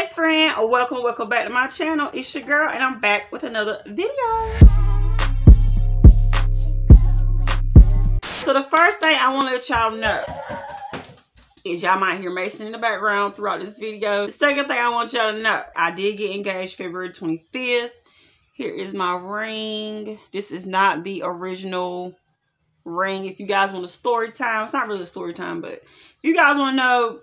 best friend welcome welcome back to my channel. It's your girl and i'm back with another video. So the first thing i want to let y'all know is y'all might hear mason in the background throughout this video. The second thing i want y'all to know i did get engaged february 25th here is my ring. This is not the original ring. If you guys want a story time it's not really a story time but if you guys want to know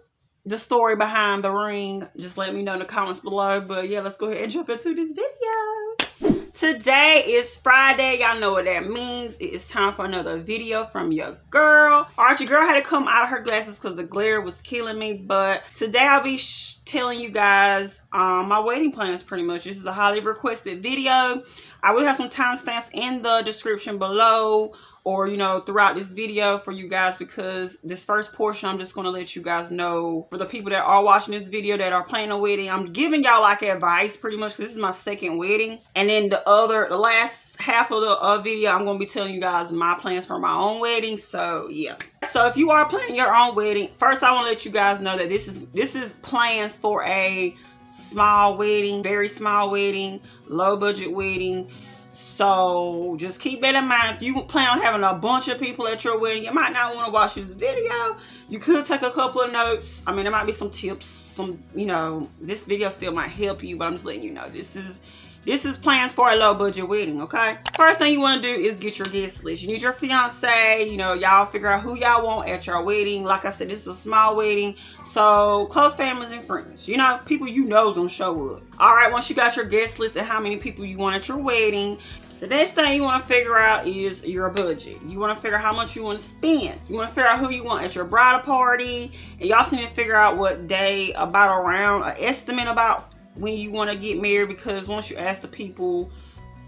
the story behind the ring, just let me know in the comments below. But yeah, let's go ahead and jump into this video. Today is Friday. Y'all know what that means. It is time for another video from your girl. Alright, your girl had to come out of her glasses because the glare was killing me. But today I'll be telling you guys um, my wedding plans pretty much. This is a highly requested video. I will have some timestamps in the description below or you know throughout this video for you guys because this first portion I'm just going to let you guys know. For the people that are watching this video that are planning a wedding I'm giving y'all like advice pretty much this is my second wedding. And then the other the last half of the uh, video I'm going to be telling you guys my plans for my own wedding. So yeah. So if you are planning your own wedding first I want to let you guys know that this is this is plans for a small wedding very small wedding low budget wedding so just keep that in mind. If you plan on having a bunch of people at your wedding, you might not want to watch this video. You could take a couple of notes. I mean, there might be some tips, some, you know, this video still might help you, but I'm just letting you know this is this is plans for a low budget wedding, okay? First thing you want to do is get your guest list. You need your fiance, you know, y'all figure out who y'all want at your wedding. Like I said, this is a small wedding. So close families and friends, you know, people you know don't show up. All right, once you got your guest list and how many people you want at your wedding, the next thing you want to figure out is your budget. You want to figure out how much you want to spend. You want to figure out who you want at your bridal party. And you also need to figure out what day about around, an estimate about when you want to get married because once you ask the people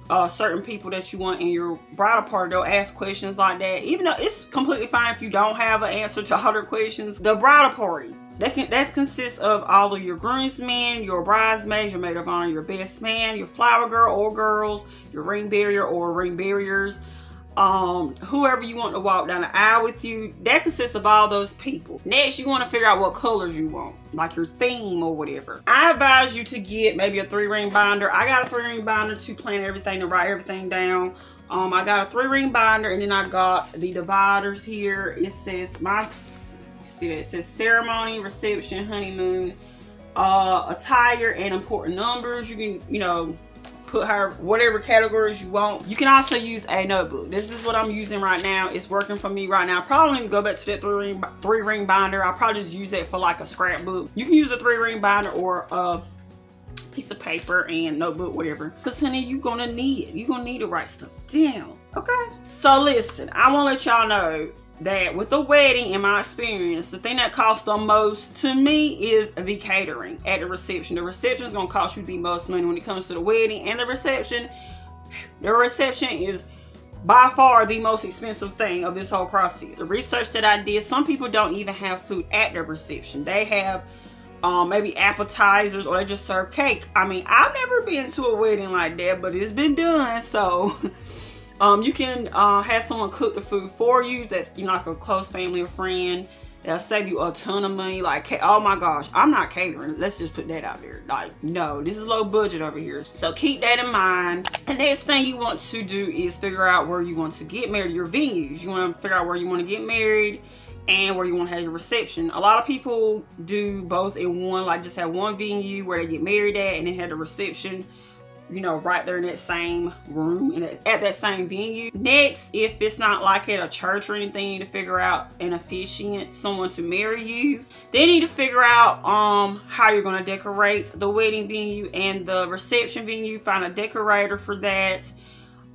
uh, certain people that you want in your bridal party, they'll ask questions like that. Even though it's completely fine if you don't have an answer to all their questions. The bridal party, that can that consists of all of your groomsmen, your bridesmaids, your maid of honor, your best man, your flower girl or girls, your ring bearer or ring bearers, um, whoever you want to walk down the aisle with you, that consists of all those people. Next, you want to figure out what colors you want, like your theme or whatever. I advise you to get maybe a three ring binder. I got a three ring binder to plan everything, to write everything down. Um, I got a three ring binder and then I got the dividers here. It says my, see that, it says ceremony, reception, honeymoon, uh, attire, and important numbers. You can, you know, put her whatever categories you want. You can also use a notebook. This is what I'm using right now. It's working for me right now. Probably go back to that three ring, three ring binder. I'll probably just use that for like a scrapbook. You can use a three ring binder or a piece of paper and notebook, whatever. Cause honey, you're gonna need it. You're gonna need to write stuff down. Okay. So listen, I wanna let y'all know that with a wedding, in my experience, the thing that costs the most to me is the catering at the reception. The reception is going to cost you the most money when it comes to the wedding and the reception. The reception is by far the most expensive thing of this whole process. The research that I did, some people don't even have food at the reception. They have um, maybe appetizers or they just serve cake. I mean, I've never been to a wedding like that, but it's been done. So Um, you can uh, have someone cook the food for you. That's you know like a close family or friend. That'll save you a ton of money. Like, oh my gosh, I'm not catering. Let's just put that out there. Like, no, this is low budget over here. So keep that in mind. The next thing you want to do is figure out where you want to get married, your venues. You want to figure out where you want to get married and where you want to have your reception. A lot of people do both in one, like just have one venue where they get married at and then have the reception you know, right there in that same room and at that same venue. Next, if it's not like at a church or anything, you need to figure out an officiant, someone to marry you. Then you need to figure out um how you're going to decorate the wedding venue and the reception venue. Find a decorator for that.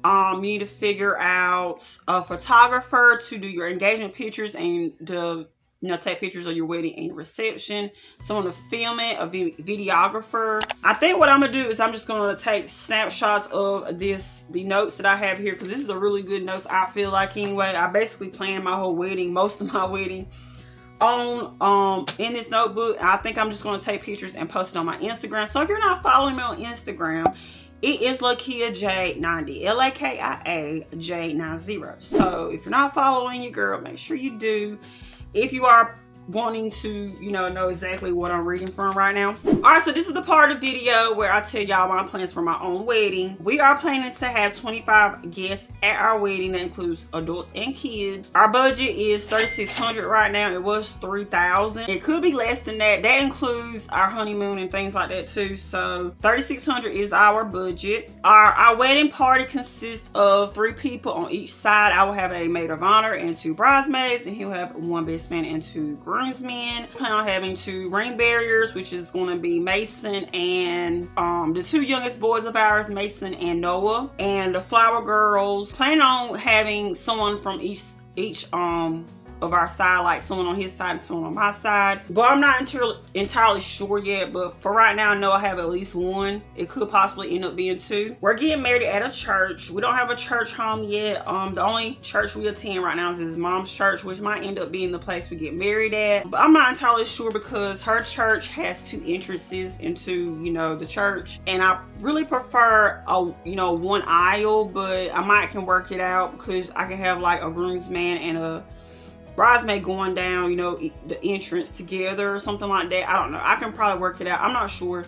Um, you need to figure out a photographer to do your engagement pictures and the you know, take pictures of your wedding and reception. Someone to film it, a videographer. I think what I'm gonna do is I'm just gonna take snapshots of this, the notes that I have here, because this is a really good notes, I feel like anyway. I basically planned my whole wedding, most of my wedding on um in this notebook. I think I'm just gonna take pictures and post it on my Instagram. So if you're not following me on Instagram, it is Lakia J90, L-A-K-I-A J90. So if you're not following your girl, make sure you do if you are wanting to, you know, know exactly what I'm reading from right now. All right, so this is the part of the video where I tell y'all my plans for my own wedding. We are planning to have 25 guests at our wedding. That includes adults and kids. Our budget is 3600 right now. It was 3000 It could be less than that. That includes our honeymoon and things like that too. So 3600 is our budget. Our, our wedding party consists of three people on each side. I will have a maid of honor and two bridesmaids and he'll have one best man and two groomsmen. Plan on having two ring barriers, which is going to be Mason and um, the two youngest boys of ours, Mason and Noah, and the flower girls. Plan on having someone from each each um of our side, like someone on his side and someone on my side. But I'm not entirely, sure yet, but for right now, I know I have at least one. It could possibly end up being two. We're getting married at a church. We don't have a church home yet. Um, The only church we attend right now is his mom's church, which might end up being the place we get married at. But I'm not entirely sure because her church has two entrances into, you know, the church. And I really prefer, a you know, one aisle, but I might can work it out because I can have like a groomsman and a bridesmaid going down, you know, the entrance together or something like that. I don't know. I can probably work it out. I'm not sure.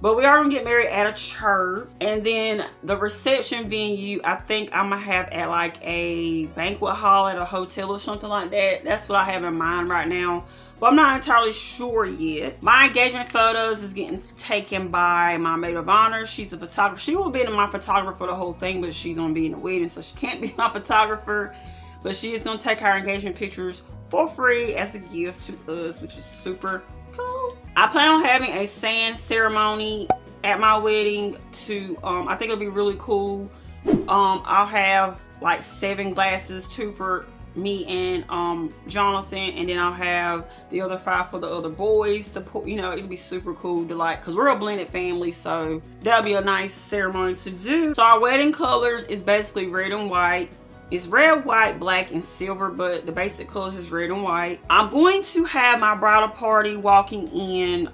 But we are gonna get married at a church. And then the reception venue, I think I'm gonna have at like a banquet hall at a hotel or something like that. That's what I have in mind right now. But I'm not entirely sure yet. My engagement photos is getting taken by my maid of honor. She's a photographer. She will be my photographer for the whole thing, but she's gonna be in the wedding, so she can't be my photographer but she is going to take our engagement pictures for free as a gift to us, which is super cool. I plan on having a sand ceremony at my wedding to, um, I think it'll be really cool. Um, I'll have like seven glasses, two for me and um Jonathan and then I'll have the other five for the other boys to put you know it'll be super cool to like because we're a blended family so that'll be a nice ceremony to do so our wedding colors is basically red and white it's red, white, black, and silver, but the basic colors is red and white. I'm going to have my bridal party walking in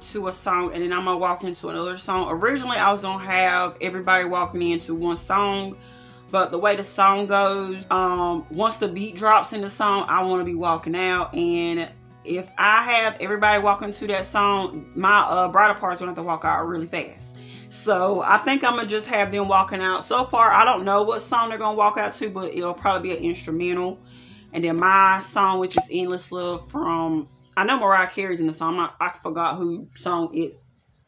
to a song and then I'm gonna walk into another song. Originally, I was gonna have everybody walking into one song, but the way the song goes, um, once the beat drops in the song, I wanna be walking out and if I have everybody walking to that song, my uh, bridal party's gonna have to walk out really fast. So I think I'm gonna just have them walking out. So far, I don't know what song they're gonna walk out to, but it'll probably be an instrumental. And then my song, which is Endless Love from, I know Mariah Carey's in the song. Not, i forgot who song it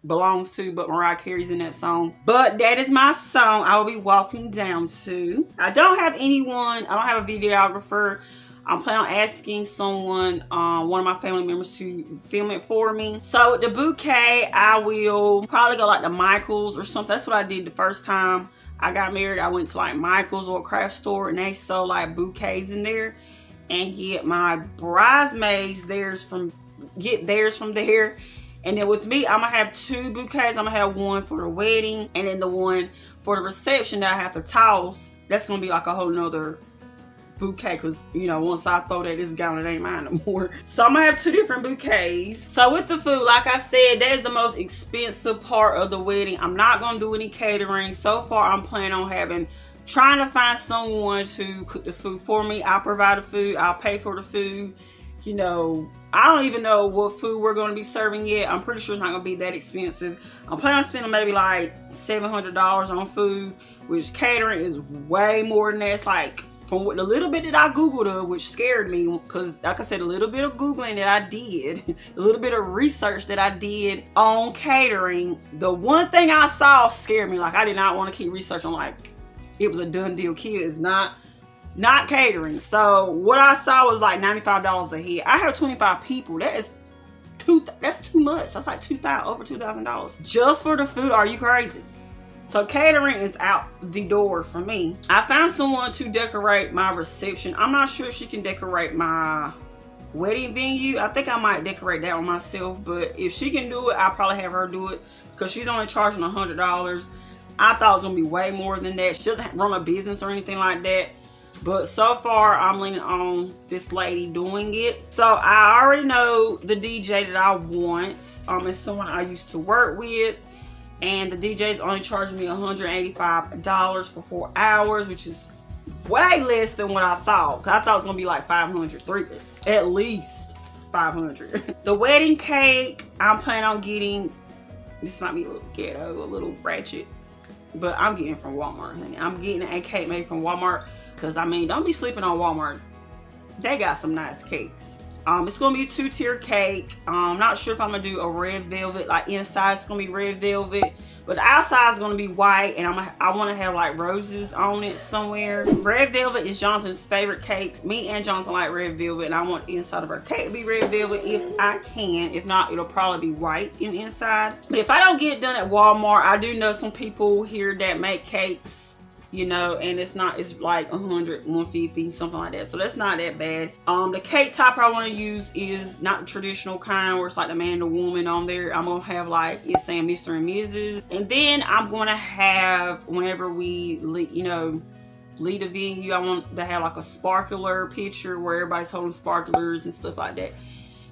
belongs to, but Mariah Carey's in that song. But that is my song I will be walking down to. I don't have anyone, I don't have a videographer I'm planning on asking someone, um, one of my family members to film it for me. So the bouquet, I will probably go like the Michaels or something. That's what I did the first time I got married. I went to like Michaels or a craft store and they sell like bouquets in there and get my bridesmaids theirs from, get theirs from there. And then with me, I'm gonna have two bouquets. I'm gonna have one for the wedding and then the one for the reception that I have to toss. That's gonna be like a whole nother bouquet because you know once I throw that this gown it ain't mine no more. So I'm gonna have two different bouquets. So with the food like I said that is the most expensive part of the wedding. I'm not gonna do any catering. So far I'm planning on having trying to find someone to cook the food for me. I'll provide the food. I'll pay for the food. You know I don't even know what food we're going to be serving yet. I'm pretty sure it's not going to be that expensive. I'm planning on spending maybe like $700 on food, which catering is way more than that. It's like from what the little bit that I Googled of, which scared me, because like I said, a little bit of Googling that I did, a little bit of research that I did on catering, the one thing I saw scared me. Like I did not want to keep researching like it was a done deal. Kids not not catering. So what I saw was like $95 a head. I have 25 people. That is two that's too much. That's like two thousand over two thousand dollars. Just for the food. Are you crazy? So catering is out the door for me. I found someone to decorate my reception. I'm not sure if she can decorate my wedding venue. I think I might decorate that one myself, but if she can do it, I'll probably have her do it because she's only charging a $100. I thought it was gonna be way more than that. She doesn't run a business or anything like that. But so far, I'm leaning on this lady doing it. So I already know the DJ that I want. Um, it's someone I used to work with and the DJ's only charged me $185 for four hours, which is way less than what I thought. I thought it was gonna be like 500, three at least. 500 the wedding cake i'm planning on getting this might be a little ghetto a little ratchet but i'm getting from walmart honey i'm getting a cake made from walmart because i mean don't be sleeping on walmart they got some nice cakes um, it's gonna be two-tier cake. Um, I'm not sure if I'm gonna do a red velvet, like inside it's gonna be red velvet. But the outside is to be white and I'm a, I want to have like roses on it somewhere. Red velvet is Jonathan's favorite cakes. Me and Jonathan like red velvet and I want the inside of our cake to be red velvet if I can. If not, it'll probably be white in inside. But if I don't get it done at Walmart, I do know some people here that make cakes you know and it's not it's like 100 150 something like that. So that's not that bad. Um the cake topper i want to use is not the traditional kind where it's like the man the woman on there. I'm gonna have like it's saying mr and mrs and then i'm gonna have whenever we you know lead a venue i want to have like a sparkler picture where everybody's holding sparklers and stuff like that.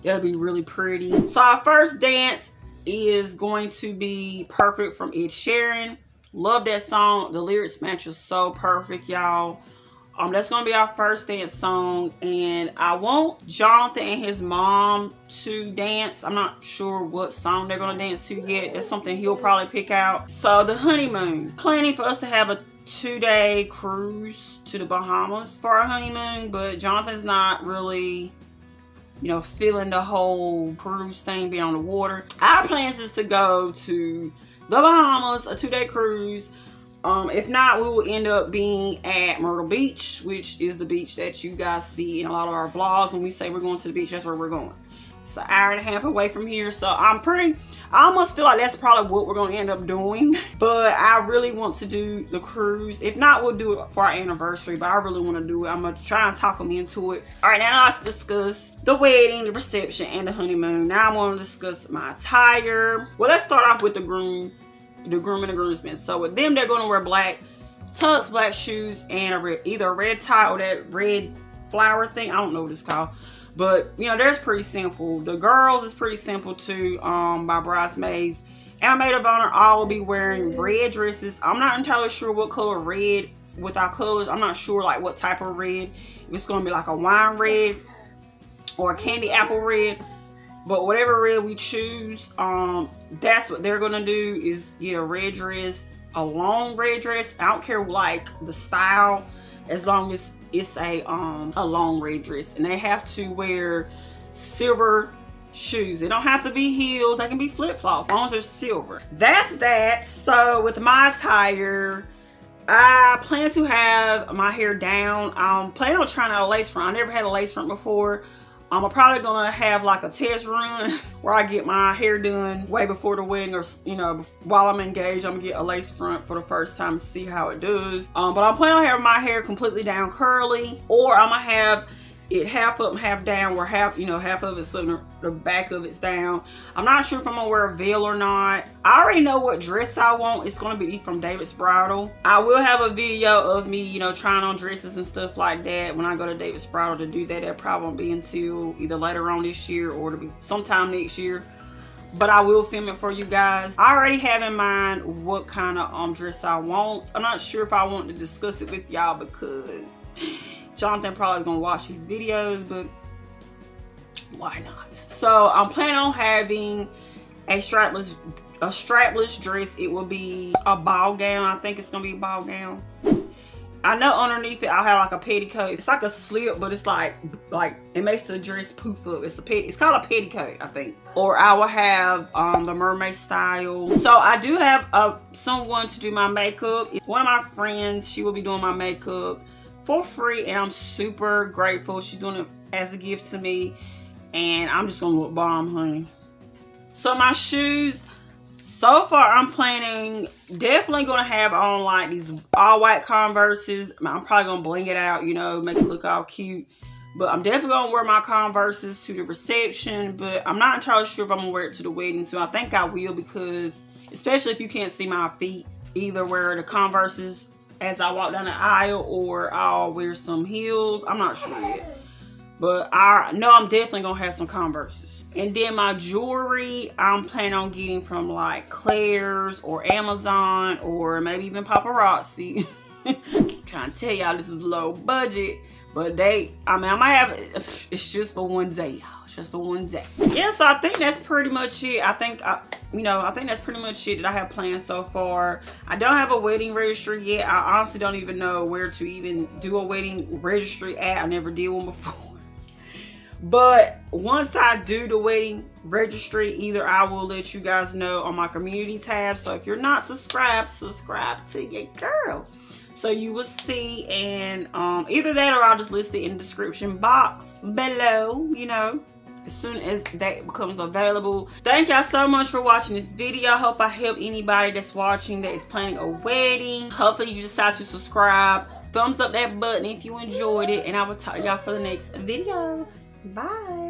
That'll be really pretty. So our first dance is going to be perfect from ed sheeran Love that song. The lyrics match is so perfect, y'all. Um, that's gonna be our first dance song, and I want Jonathan and his mom to dance. I'm not sure what song they're gonna dance to yet. That's something he'll probably pick out. So the honeymoon, planning for us to have a two-day cruise to the Bahamas for our honeymoon, but Jonathan's not really you know, feeling the whole cruise thing, being on the water. Our plans is to go to the Bahamas, a two-day cruise. Um, if not, we will end up being at Myrtle Beach, which is the beach that you guys see in a lot of our vlogs. When we say we're going to the beach, that's where we're going. It's an hour and a half away from here. So I'm pretty, I almost feel like that's probably what we're going to end up doing. But I really want to do the cruise. If not, we'll do it for our anniversary. But I really want to do it. I'm going to try and talk them into it. All right, now let's discuss the wedding, the reception, and the honeymoon. Now I'm going to discuss my attire. Well, let's start off with the groom the groom and the groomsmen. So with them, they're going to wear black tux, black shoes, and a red, either a red tie or that red flower thing. I don't know what it's called. But, you know, that's pretty simple. The girls is pretty simple too, um, by bridesmaids. And maid of honor all will be wearing red dresses. I'm not entirely sure what color red with our colors. I'm not sure like what type of red. If it's going to be like a wine red or a candy apple red. But whatever red we choose, um, that's what they're gonna do is get a red dress, a long red dress. I don't care like the style, as long as it's a um a long red dress. And they have to wear silver shoes. They don't have to be heels, they can be flip-flops, as long as they're silver. That's that. So with my attire, I plan to have my hair down. I'm planning on trying out a lace front. I never had a lace front before. I'm probably gonna have like a test run where I get my hair done way before the wedding or you know while I'm engaged I'm gonna get a lace front for the first time to see how it does. Um, but I'm planning on having my hair completely down curly or I'm gonna have it half up half down where half you know half of it's the, the back of it's down. I'm not sure if i'm gonna wear a veil or not. I already know what dress i want. It's gonna be from david's bridal. I will have a video of me you know trying on dresses and stuff like that when i go to david's bridal to do that. That probably won't be until either later on this year or to be sometime next year. But I will film it for you guys. I already have in mind what kind of um dress I want. I'm not sure if I want to discuss it with y'all because Jonathan probably is gonna watch these videos, but why not? So I'm planning on having a strapless a strapless dress. It will be a ball gown. I think it's gonna be a ball gown. I know underneath it I'll have like a petticoat. It's like a slip, but it's like like it makes the dress poof up. It's a pet. It's called a petticoat, I think. Or I will have um, the mermaid style. So I do have uh, someone to do my makeup. One of my friends, she will be doing my makeup for free and I'm super grateful. She's doing it as a gift to me and I'm just gonna look bomb, honey. So my shoes, so far I'm planning, definitely gonna have on like these all white Converses. I'm probably gonna bling it out, you know, make it look all cute. But I'm definitely gonna wear my Converses to the reception, but I'm not entirely sure if I'm gonna wear it to the wedding. So I think I will because, especially if you can't see my feet, either wear the Converses as I walk down the aisle or I'll wear some heels. I'm not sure yet. But I know I'm definitely going to have some Converses. And then my jewelry, I'm planning on getting from like Claire's or Amazon or maybe even paparazzi. trying to tell y'all this is low budget. But they, I mean, I might have, it. it's just for one day, y'all. Just for one day. Yeah, so I think that's pretty much it. I think, I, you know, I think that's pretty much it that I have planned so far. I don't have a wedding registry yet. I honestly don't even know where to even do a wedding registry at. I never did one before. But once I do the wedding registry, either I will let you guys know on my community tab. So if you're not subscribed, subscribe to your girl. So you will see and um, either that or I'll just list it in the description box below, you know, as soon as that becomes available. Thank y'all so much for watching this video. I hope I help anybody that's watching that is planning a wedding. Hopefully you decide to subscribe. Thumbs up that button if you enjoyed it. And I will talk y'all for the next video. Bye.